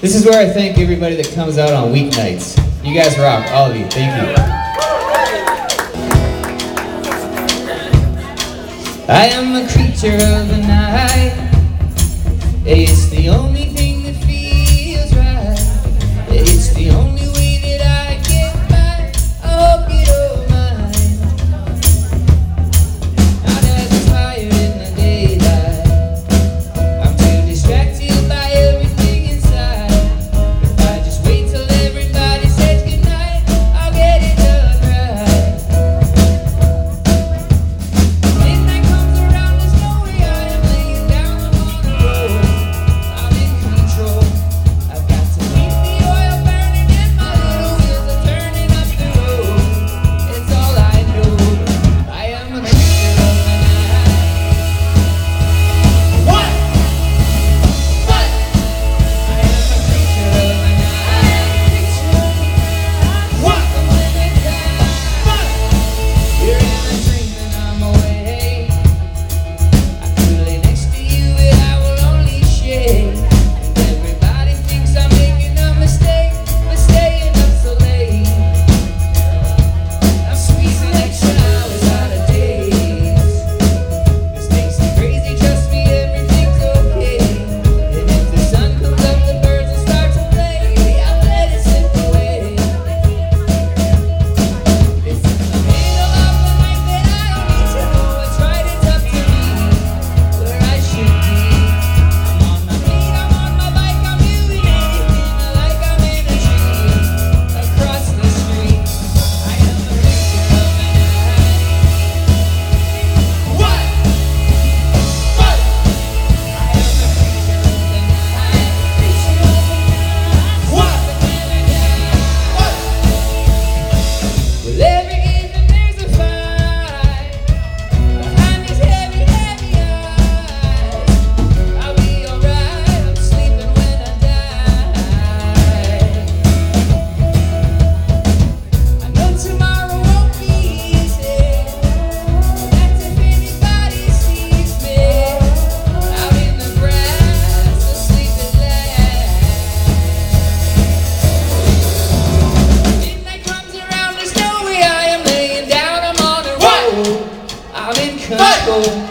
This is where I thank everybody that comes out on weeknights. You guys rock, all of you. Thank you. I am a creature of the night. Paco.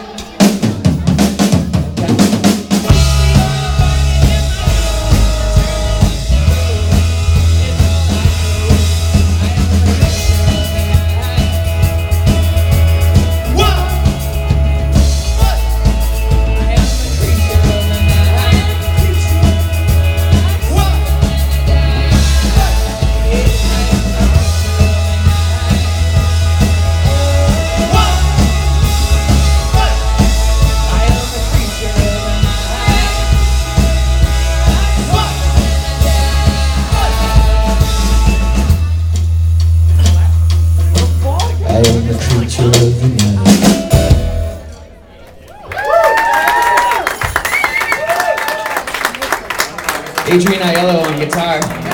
Adrian Aiello on guitar.